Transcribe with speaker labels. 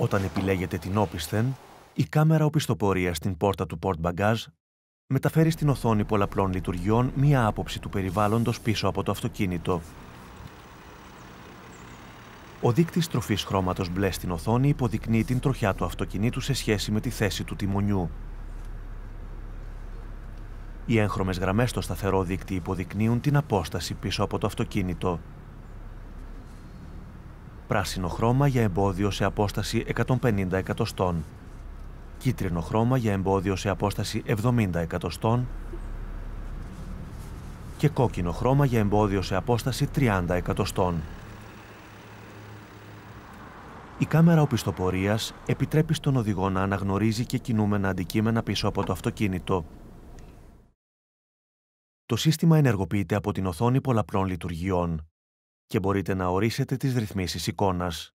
Speaker 1: Όταν επιλέγετε την όπισθεν, η κάμερα οπισθοπορίας στην πόρτα του port bagage μεταφέρει στην οθόνη πολλαπλών λειτουργιών μία άποψη του περιβάλλοντος πίσω από το αυτοκίνητο. Ο δείκτης τροφής χρώματος μπλε στην οθόνη υποδεικνύει την τροχιά του αυτοκινήτου σε σχέση με τη θέση του τιμονιού. Οι έγχρωμες γραμμές στο σταθερό δείκτη υποδεικνύουν την απόσταση πίσω από το αυτοκίνητο. Πράσινο χρώμα για εμπόδιο σε απόσταση 150 εκατοστών. Κίτρινο χρώμα για εμπόδιο σε απόσταση 70 εκατοστών. Και κόκκινο χρώμα για εμπόδιο σε απόσταση 30 εκατοστών. Η κάμερα οπισθοπορίας επιτρέπει στον οδηγό να αναγνωρίζει και κινούμενα αντικείμενα πίσω από το αυτοκίνητο. Το σύστημα ενεργοποιείται από την οθόνη πολλαπλών λειτουργιών και μπορείτε να ορίσετε τις ρυθμίσεις εικόνας.